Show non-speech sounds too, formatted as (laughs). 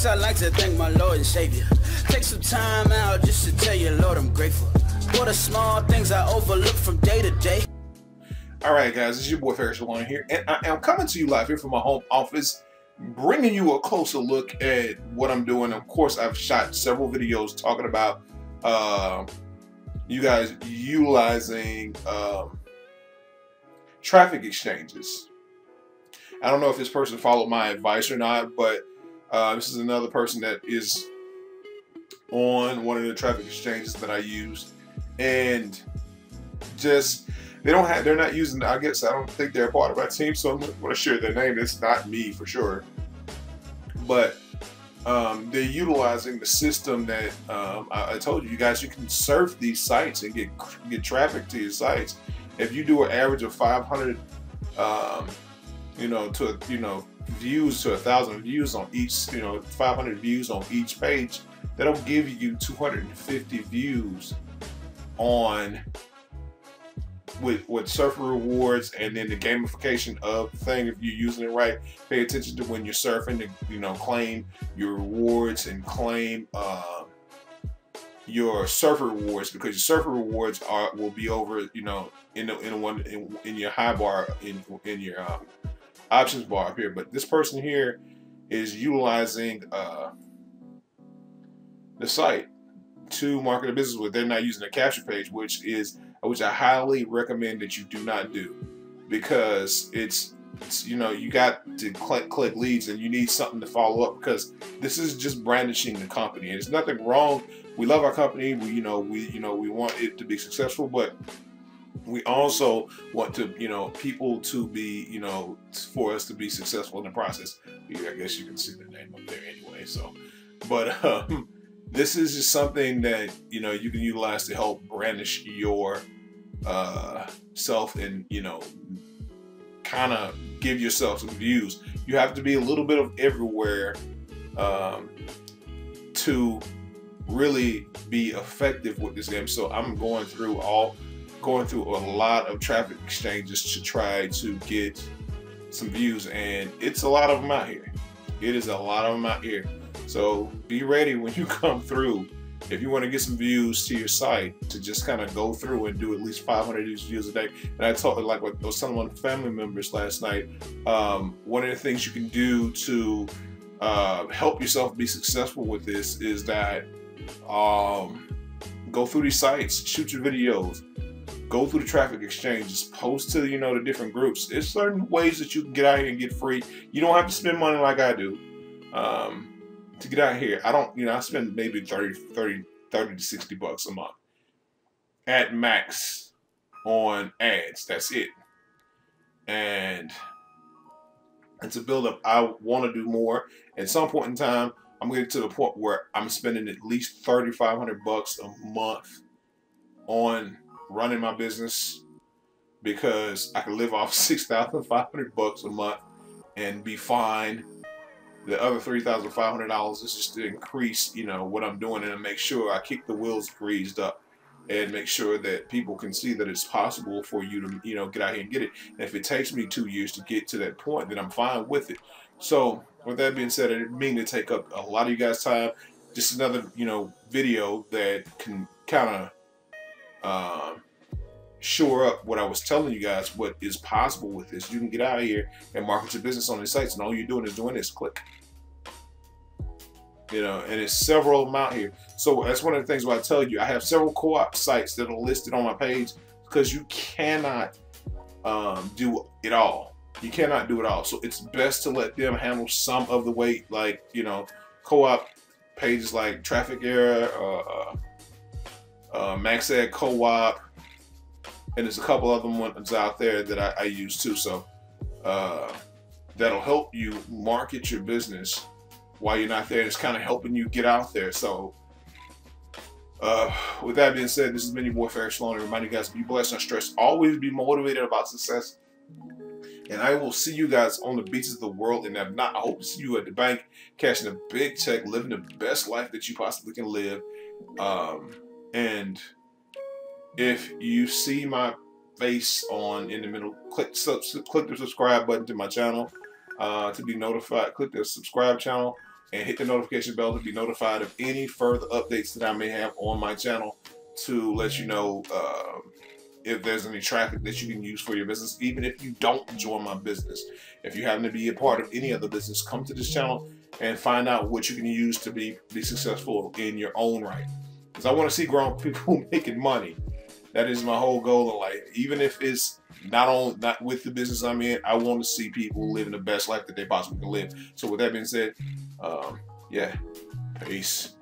First, I'd like to thank my Lord and Savior. Take some time out just to tell you, Lord, I'm grateful. For the small things I overlook from day to day. All right, guys, it's your boy Farris Shalom here, and I am coming to you live here from my home office, bringing you a closer look at what I'm doing. Of course, I've shot several videos talking about uh, you guys utilizing um, traffic exchanges. I don't know if this person followed my advice or not, but uh, this is another person that is on one of the traffic exchanges that I use, and just they don't have they're not using. I guess I don't think they're a part of my team, so I'm going to share their name. It's not me for sure, but um, they're utilizing the system that um, I, I, told you. You guys, you can surf these sites and get get traffic to your sites. If you do an average of 500, um, you know, to you know views to a thousand views on each, you know, 500 views on each page, that'll give you 250 views on with with surfer rewards and then the gamification of the thing if you're using it right. Pay attention to when you're surfing to you know claim your rewards and claim uh, your surfer rewards because your surfer rewards are will be over you know in the, in one in, in your high bar in in your um, options bar up here but this person here is utilizing uh, the site to market a business with. They're not using a capture page which is which I highly recommend that you do not do because it's, it's you know you got to click, click leads and you need something to follow up because this is just brandishing the company. And there's nothing wrong. We love our company. We you know we you know we want it to be successful but we also want to you know people to be you know for us to be successful in the process i guess you can see the name up there anyway so but (laughs) um this is just something that you know you can utilize to help brandish your uh, self and you know kind of give yourself some views. You have to be a little bit of everywhere um, to really be effective with this game. So I'm going through all going through a lot of traffic exchanges to try to get some views and it's a lot of them out here. It is a lot of them out here. So be ready when you (laughs) come through. If you want to get some views to your site, to just kind of go through and do at least 500 views a day. And I told, like I was telling one of family members last night, um, one of the things you can do to uh, help yourself be successful with this is that um, go through these sites, shoot your videos, go through the traffic exchanges, post to you know the different groups. There's certain ways that you can get out here and get free. You don't have to spend money like I do. Um, to get out here, I don't, you know, I spend maybe 30, 30, 30 to 60 bucks a month at max on ads. That's it. And and to build up, I want to do more. At some point in time, I'm getting to to the point where I'm spending at least 3,500 bucks a month on running my business because I can live off (laughs) 6,500 bucks a month and be fine the other three thousand five hundred dollars is just to increase, you know, what I'm doing and make sure I keep the wheels greased up and make sure that people can see that it's possible for you to, you know, get out here and get it. And if it takes me two years to get to that point, then I'm fine with it. So with that being said, I didn't mean to take up a lot of you guys' time. Just another, you know, video that can kind of um, shore up what I was telling you guys, what is possible with this. You can get out of here and market your business on these sites, and all you're doing is doing this. Click. You know, and it's several of them out here. So that's one of the things where I tell you, I have several co-op sites that are listed on my page because you cannot um, do it all. You cannot do it all. So it's best to let them handle some of the weight, like, you know, co-op pages like Traffic Era, uh, uh, MaxEd Co-op, and there's a couple other ones out there that I, I use too. So uh, that'll help you market your business while you're not there. It's kind of helping you get out there. So uh, with that being said, this has been your boy Farris Shalom. Remind you guys be blessed and stressed. Always be motivated about success. And I will see you guys on the beaches of the world. And if not, I hope to see you at the bank, cashing a big check, living the best life that you possibly can live. Um, and if you see my face on in the middle, click click the subscribe button to my channel uh, to be notified. Click the subscribe channel and hit the notification bell to be notified of any further updates that I may have on my channel to let you know uh, if there's any traffic that you can use for your business, even if you don't join my business. If you happen to be a part of any other business, come to this channel and find out what you can use to be, be successful in your own right. Because I want to see grown (laughs) people making money. That is my whole goal in life. Even if it's not on not with the business I'm in, I want to see people living the best life that they possibly can live. So with that being said, um, yeah, peace.